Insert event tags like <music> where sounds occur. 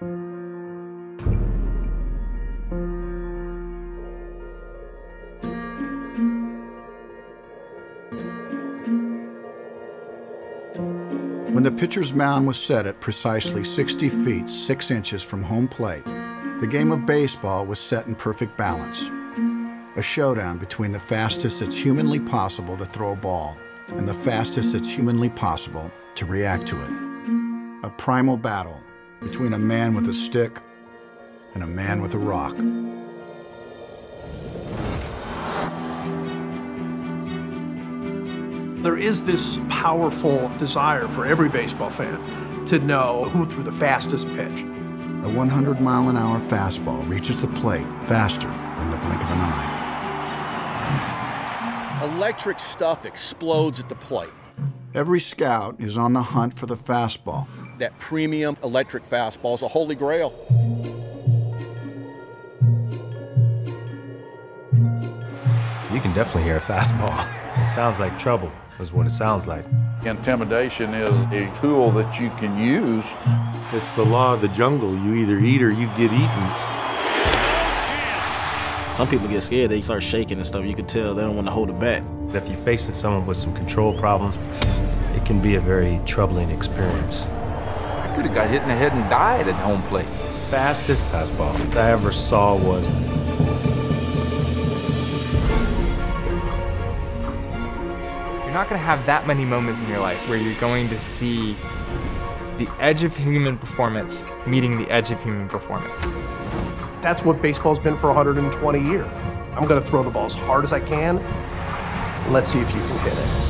When the pitcher's mound was set at precisely 60 feet 6 inches from home plate, the game of baseball was set in perfect balance. A showdown between the fastest it's humanly possible to throw a ball and the fastest it's humanly possible to react to it. A primal battle between a man with a stick and a man with a rock. There is this powerful desire for every baseball fan to know who threw the fastest pitch. A 100 mile an hour fastball reaches the plate faster than the blink of an eye. Electric stuff explodes at the plate. Every scout is on the hunt for the fastball. That premium electric fastball is a holy grail. You can definitely hear a fastball. <laughs> It sounds like trouble, is what it sounds like. Intimidation is a tool that you can use. It's the law of the jungle. You either eat or you get eaten. Some people get scared, they start shaking and stuff. You can tell they don't want to hold it back. If you're facing someone with some control problems, it can be a very troubling experience. I could have got hit in the head and died at home plate. Fastest fastball I ever saw was You're not going to have that many moments in your life where you're going to see the edge of human performance meeting the edge of human performance. That's what baseball's been for 120 years. I'm going to throw the ball as hard as I can. Let's see if you can hit it.